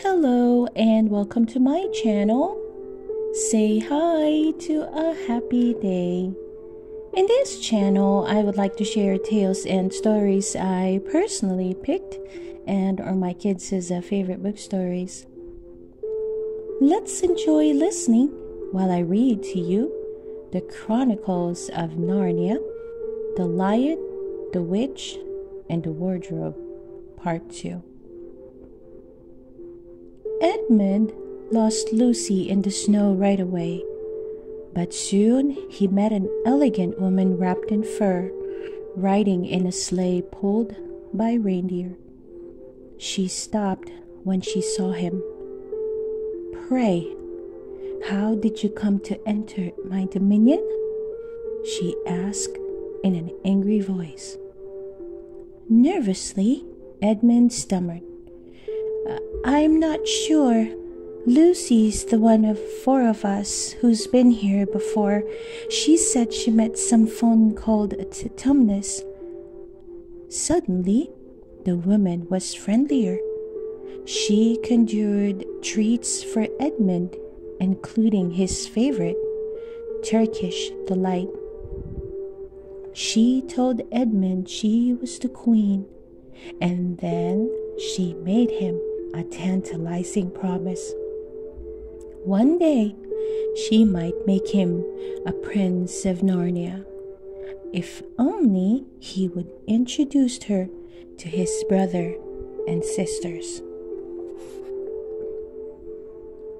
Hello and welcome to my channel. Say hi to a happy day. In this channel, I would like to share tales and stories I personally picked and are my kids' uh, favorite book stories. Let's enjoy listening while I read to you The Chronicles of Narnia, The Lion, the Witch, and the Wardrobe, Part 2. Edmund lost Lucy in the snow right away, but soon he met an elegant woman wrapped in fur, riding in a sleigh pulled by reindeer. She stopped when she saw him. Pray, how did you come to enter my dominion? She asked in an angry voice. Nervously, Edmund stammered. I'm not sure. Lucy's the one of four of us who's been here before. She said she met some faun called Tumnus. Suddenly, the woman was friendlier. She conjured treats for Edmund, including his favorite, Turkish delight. She told Edmund she was the queen, and then she made him a tantalizing promise. One day, she might make him a prince of Narnia, if only he would introduce her to his brother and sisters.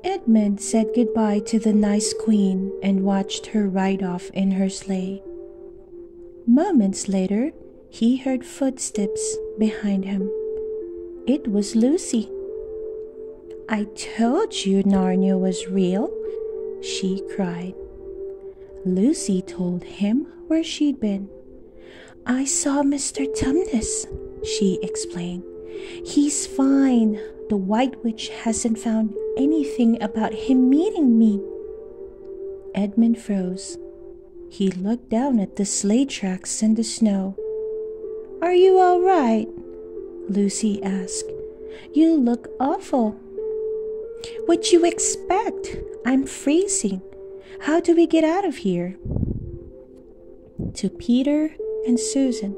Edmund said goodbye to the nice queen and watched her ride off in her sleigh. Moments later, he heard footsteps behind him. It was Lucy. I told you Narnia was real, she cried. Lucy told him where she'd been. I saw Mr. Tumnus, she explained. He's fine. The White Witch hasn't found anything about him meeting me. Edmund froze. He looked down at the sleigh tracks in the snow. Are you all right? Lucy asked. You look awful. What you expect? I'm freezing. How do we get out of here? To Peter and Susan,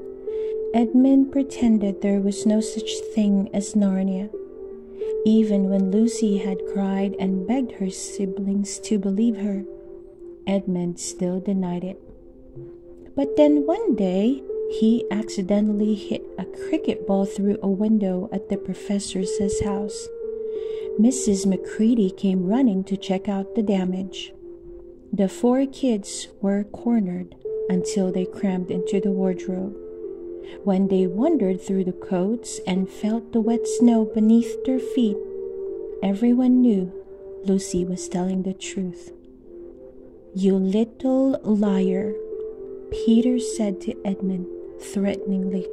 Edmund pretended there was no such thing as Narnia. Even when Lucy had cried and begged her siblings to believe her, Edmund still denied it. But then one day, he accidentally hit a cricket ball through a window at the professor's house. Mrs. Macready came running to check out the damage. The four kids were cornered until they crammed into the wardrobe. When they wandered through the coats and felt the wet snow beneath their feet, everyone knew Lucy was telling the truth. You little liar, Peter said to Edmund threateningly.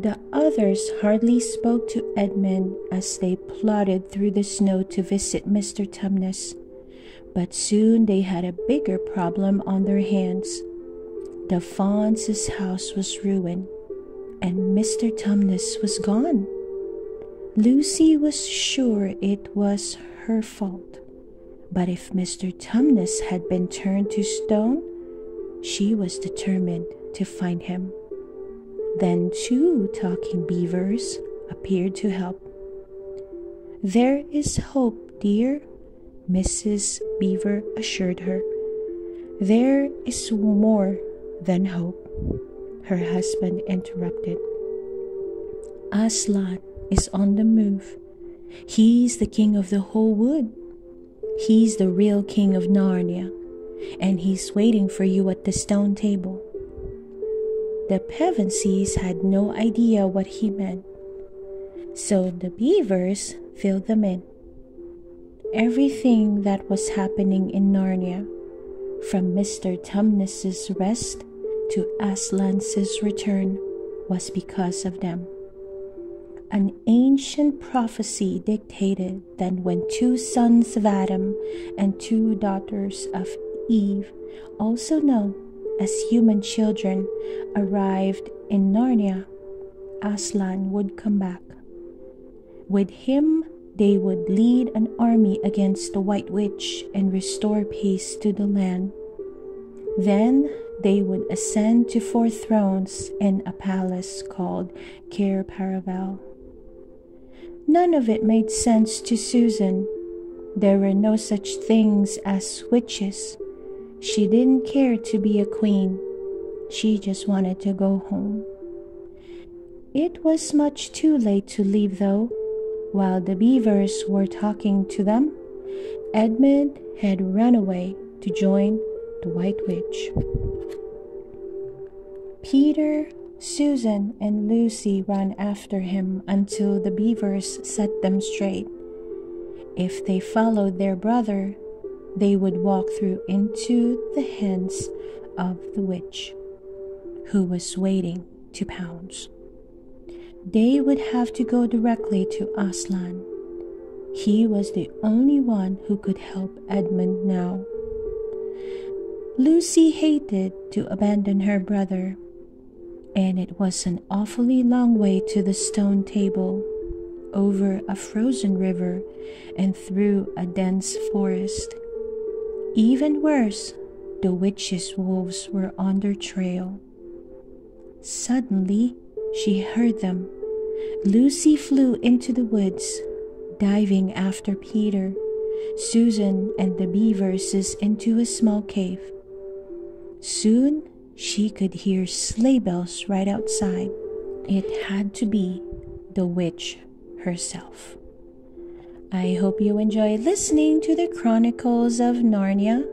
The others hardly spoke to Edmund as they plodded through the snow to visit Mr. Tumnus, but soon they had a bigger problem on their hands. The Faun's house was ruined, and Mr. Tumnus was gone. Lucy was sure it was her fault, but if Mr. Tumnus had been turned to stone, she was determined to find him. Then two talking beavers appeared to help. There is hope, dear, Mrs. Beaver assured her. There is more than hope, her husband interrupted. Aslan is on the move. He's the king of the whole wood. He's the real king of Narnia, and he's waiting for you at the stone table. The Pevensies had no idea what he meant, so the beavers filled them in. Everything that was happening in Narnia, from Mr. Tumnus's rest to Aslan's return, was because of them. An ancient prophecy dictated that when two sons of Adam and two daughters of Eve, also known as human children arrived in Narnia, Aslan would come back. With him, they would lead an army against the White Witch and restore peace to the land. Then they would ascend to four thrones and a palace called Cair Paravel. None of it made sense to Susan. There were no such things as witches. She didn't care to be a queen. She just wanted to go home. It was much too late to leave, though. While the beavers were talking to them, Edmund had run away to join the White Witch. Peter, Susan, and Lucy ran after him until the beavers set them straight. If they followed their brother, they would walk through into the hands of the witch, who was waiting to pounce. They would have to go directly to Aslan. He was the only one who could help Edmund now. Lucy hated to abandon her brother, and it was an awfully long way to the stone table, over a frozen river, and through a dense forest. Even worse, the witch's wolves were on their trail. Suddenly, she heard them. Lucy flew into the woods, diving after Peter, Susan, and the beavers into a small cave. Soon she could hear sleigh bells right outside. It had to be the witch herself. I hope you enjoy listening to the Chronicles of Narnia,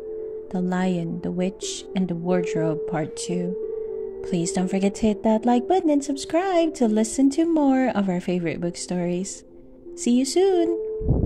The Lion, the Witch, and the Wardrobe Part 2. Please don't forget to hit that like button and subscribe to listen to more of our favorite book stories. See you soon!